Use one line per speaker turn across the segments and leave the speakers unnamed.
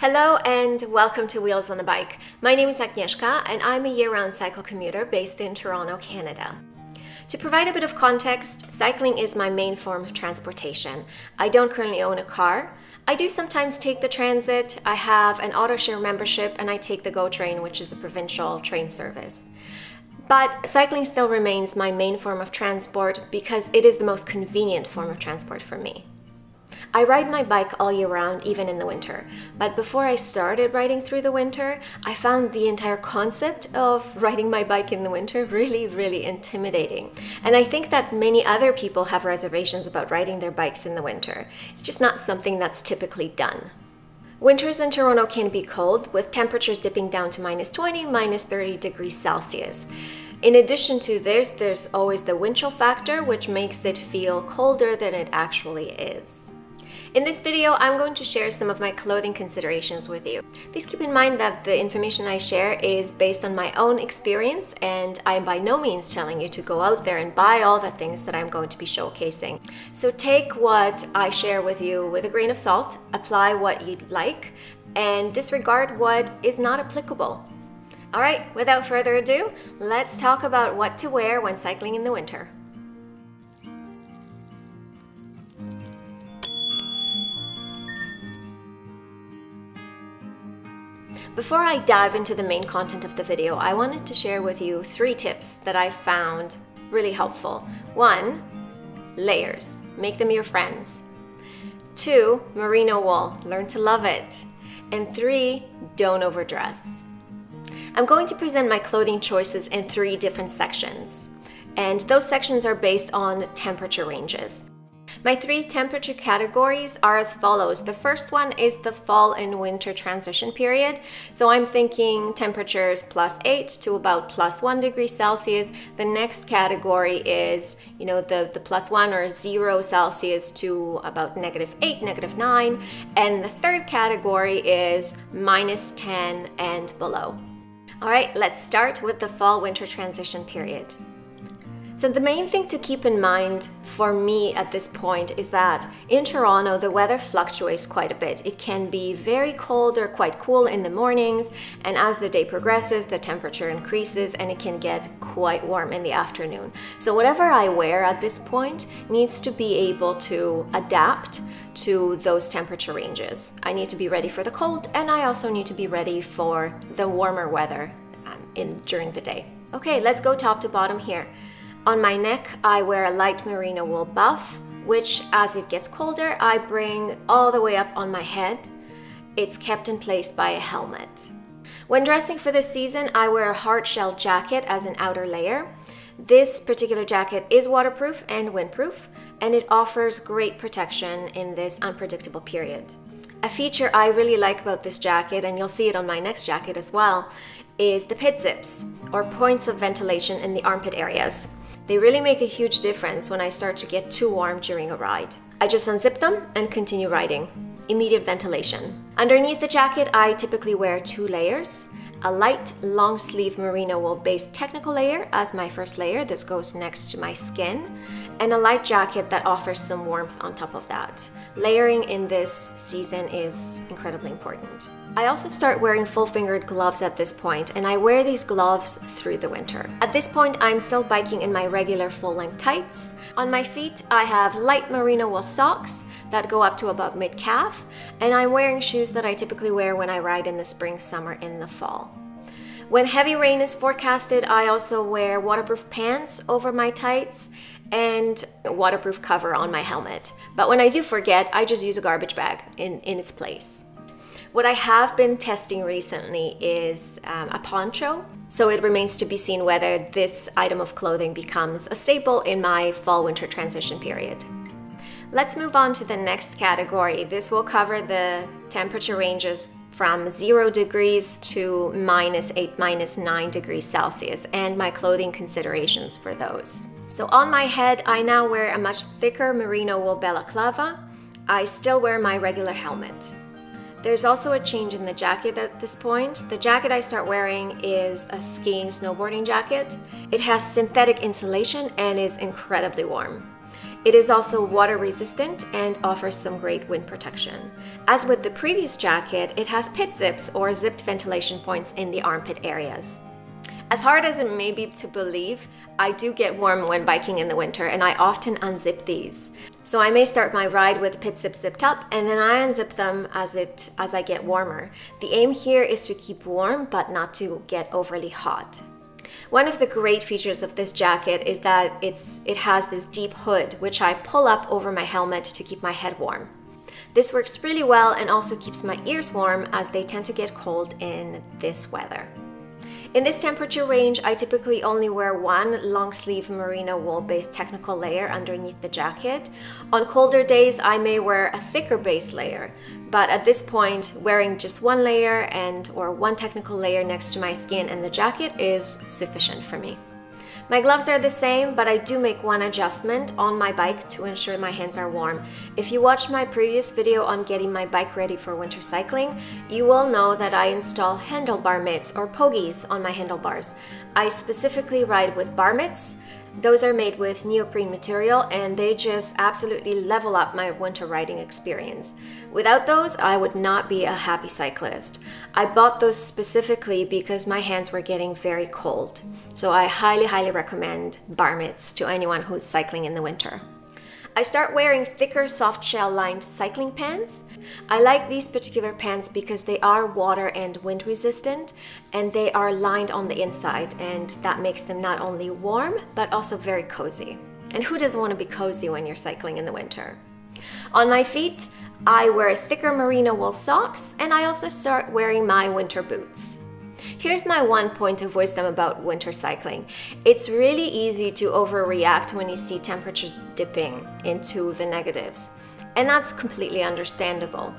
Hello and welcome to Wheels on the Bike. My name is Agnieszka and I'm a year-round cycle commuter based in Toronto, Canada. To provide a bit of context, cycling is my main form of transportation. I don't currently own a car. I do sometimes take the transit, I have an AutoShare membership and I take the GO train, which is a provincial train service. But cycling still remains my main form of transport because it is the most convenient form of transport for me. I ride my bike all year round, even in the winter. But before I started riding through the winter, I found the entire concept of riding my bike in the winter really, really intimidating. And I think that many other people have reservations about riding their bikes in the winter. It's just not something that's typically done. Winters in Toronto can be cold, with temperatures dipping down to minus 20, minus 30 degrees Celsius. In addition to this, there's always the wind chill factor, which makes it feel colder than it actually is. In this video, I'm going to share some of my clothing considerations with you. Please keep in mind that the information I share is based on my own experience and I am by no means telling you to go out there and buy all the things that I'm going to be showcasing. So take what I share with you with a grain of salt, apply what you'd like, and disregard what is not applicable. All right, without further ado, let's talk about what to wear when cycling in the winter. Before I dive into the main content of the video, I wanted to share with you three tips that I found really helpful. One, layers. Make them your friends. Two, merino wool. Learn to love it. And three, don't overdress. I'm going to present my clothing choices in three different sections. And those sections are based on temperature ranges. My three temperature categories are as follows. The first one is the fall and winter transition period. So I'm thinking temperatures plus 8 to about plus 1 degree Celsius. The next category is, you know, the, the plus 1 or 0 Celsius to about negative 8, negative 9. And the third category is minus 10 and below. All right, let's start with the fall winter transition period. So the main thing to keep in mind for me at this point is that in Toronto, the weather fluctuates quite a bit. It can be very cold or quite cool in the mornings, and as the day progresses, the temperature increases and it can get quite warm in the afternoon. So whatever I wear at this point needs to be able to adapt to those temperature ranges. I need to be ready for the cold and I also need to be ready for the warmer weather um, in during the day. Okay, let's go top to bottom here. On my neck, I wear a light merino wool buff, which as it gets colder, I bring all the way up on my head. It's kept in place by a helmet. When dressing for this season, I wear a hard shell jacket as an outer layer. This particular jacket is waterproof and windproof, and it offers great protection in this unpredictable period. A feature I really like about this jacket, and you'll see it on my next jacket as well, is the pit zips, or points of ventilation in the armpit areas. They really make a huge difference when I start to get too warm during a ride. I just unzip them and continue riding. Immediate ventilation. Underneath the jacket, I typically wear two layers. A light long sleeve merino wool based technical layer as my first layer, this goes next to my skin, and a light jacket that offers some warmth on top of that. Layering in this season is incredibly important. I also start wearing full-fingered gloves at this point, and I wear these gloves through the winter. At this point, I'm still biking in my regular full-length tights. On my feet, I have light merino wool socks that go up to about mid-calf, and I'm wearing shoes that I typically wear when I ride in the spring, summer, and the fall. When heavy rain is forecasted, I also wear waterproof pants over my tights and waterproof cover on my helmet. But when I do forget, I just use a garbage bag in, in its place. What I have been testing recently is um, a poncho. So it remains to be seen whether this item of clothing becomes a staple in my fall winter transition period. Let's move on to the next category. This will cover the temperature ranges from 0 degrees to minus 8, minus 9 degrees Celsius and my clothing considerations for those. So on my head, I now wear a much thicker merino wool balaclava. I still wear my regular helmet. There's also a change in the jacket at this point. The jacket I start wearing is a skiing snowboarding jacket. It has synthetic insulation and is incredibly warm. It is also water resistant and offers some great wind protection. As with the previous jacket, it has pit zips or zipped ventilation points in the armpit areas. As hard as it may be to believe, I do get warm when biking in the winter and I often unzip these. So I may start my ride with pit zip zipped up and then I unzip them as it as I get warmer. The aim here is to keep warm but not to get overly hot. One of the great features of this jacket is that it's it has this deep hood which I pull up over my helmet to keep my head warm. This works really well and also keeps my ears warm as they tend to get cold in this weather. In this temperature range, I typically only wear one long sleeve merino wool based technical layer underneath the jacket. On colder days, I may wear a thicker base layer, but at this point, wearing just one layer and or one technical layer next to my skin and the jacket is sufficient for me. My gloves are the same, but I do make one adjustment on my bike to ensure my hands are warm. If you watched my previous video on getting my bike ready for winter cycling, you will know that I install handlebar mitts or pogies on my handlebars. I specifically ride with bar mitts, those are made with neoprene material and they just absolutely level up my winter riding experience. Without those, I would not be a happy cyclist. I bought those specifically because my hands were getting very cold. So I highly, highly recommend bar mitts to anyone who's cycling in the winter. I start wearing thicker soft shell lined cycling pants. I like these particular pants because they are water and wind resistant and they are lined on the inside and that makes them not only warm but also very cozy. And who doesn't want to be cozy when you're cycling in the winter? On my feet, I wear thicker merino wool socks and I also start wearing my winter boots. Here's my one point of wisdom about winter cycling. It's really easy to overreact when you see temperatures dipping into the negatives, and that's completely understandable.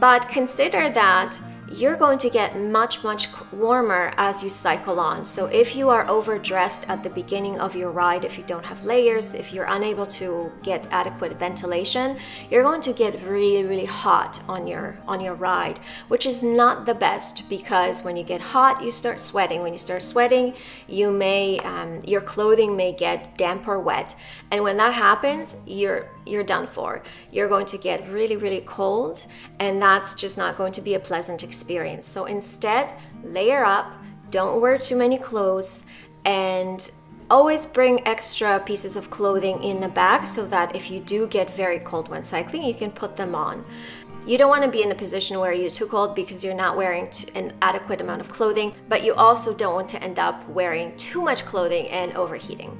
But consider that you're going to get much, much warmer as you cycle on. So if you are overdressed at the beginning of your ride, if you don't have layers, if you're unable to get adequate ventilation, you're going to get really, really hot on your on your ride, which is not the best because when you get hot, you start sweating. When you start sweating, you may um, your clothing may get damp or wet, and when that happens, you're you're done for. You're going to get really, really cold, and that's just not going to be a pleasant experience. So instead, layer up, don't wear too many clothes, and always bring extra pieces of clothing in the bag so that if you do get very cold when cycling, you can put them on. You don't want to be in a position where you're too cold because you're not wearing an adequate amount of clothing, but you also don't want to end up wearing too much clothing and overheating.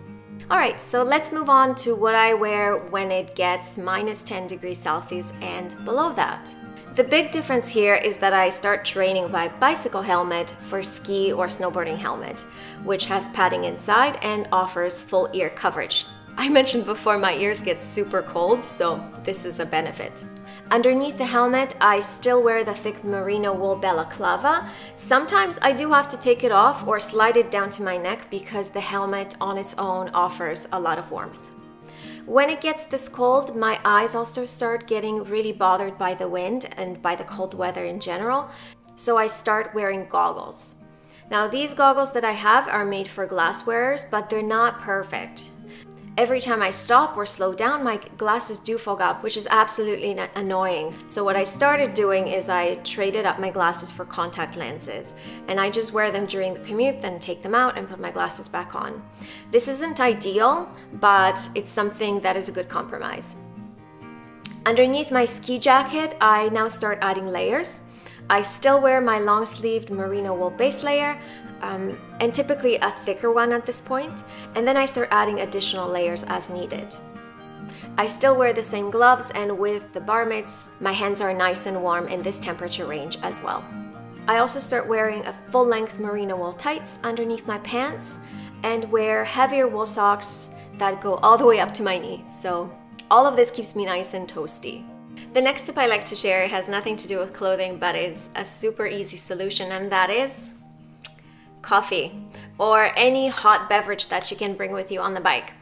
Alright, so let's move on to what I wear when it gets minus 10 degrees Celsius and below that. The big difference here is that I start training by bicycle helmet for ski or snowboarding helmet, which has padding inside and offers full ear coverage. I mentioned before my ears get super cold, so this is a benefit. Underneath the helmet, I still wear the thick merino wool balaclava. Sometimes I do have to take it off or slide it down to my neck because the helmet on its own offers a lot of warmth. When it gets this cold, my eyes also start getting really bothered by the wind and by the cold weather in general, so I start wearing goggles. Now these goggles that I have are made for glass wearers, but they're not perfect. Every time I stop or slow down, my glasses do fog up, which is absolutely annoying. So what I started doing is I traded up my glasses for contact lenses, and I just wear them during the commute, then take them out and put my glasses back on. This isn't ideal, but it's something that is a good compromise. Underneath my ski jacket, I now start adding layers. I still wear my long sleeved merino wool base layer, um, and typically a thicker one at this point, and then I start adding additional layers as needed. I still wear the same gloves and with the bar mitts, my hands are nice and warm in this temperature range as well. I also start wearing a full-length merino wool tights underneath my pants and wear heavier wool socks that go all the way up to my knee. So all of this keeps me nice and toasty. The next tip I like to share has nothing to do with clothing, but is a super easy solution, and that is coffee, or any hot beverage that you can bring with you on the bike.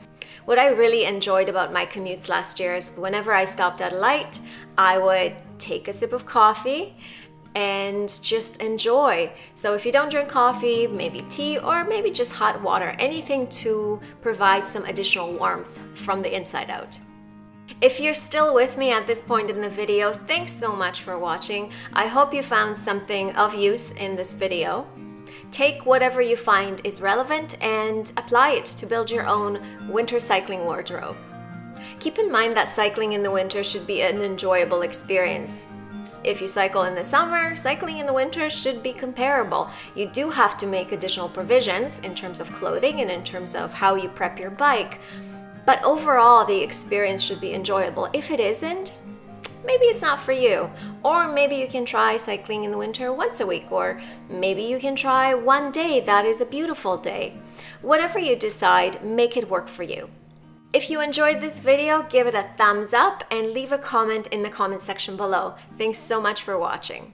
What I really enjoyed about my commutes last year is whenever I stopped at a light, I would take a sip of coffee and just enjoy. So if you don't drink coffee, maybe tea or maybe just hot water, anything to provide some additional warmth from the inside out. If you're still with me at this point in the video, thanks so much for watching. I hope you found something of use in this video. Take whatever you find is relevant and apply it to build your own winter cycling wardrobe. Keep in mind that cycling in the winter should be an enjoyable experience. If you cycle in the summer, cycling in the winter should be comparable. You do have to make additional provisions in terms of clothing and in terms of how you prep your bike. But overall, the experience should be enjoyable. If it isn't, maybe it's not for you. Or maybe you can try cycling in the winter once a week, or maybe you can try one day that is a beautiful day. Whatever you decide, make it work for you. If you enjoyed this video, give it a thumbs up and leave a comment in the comment section below. Thanks so much for watching.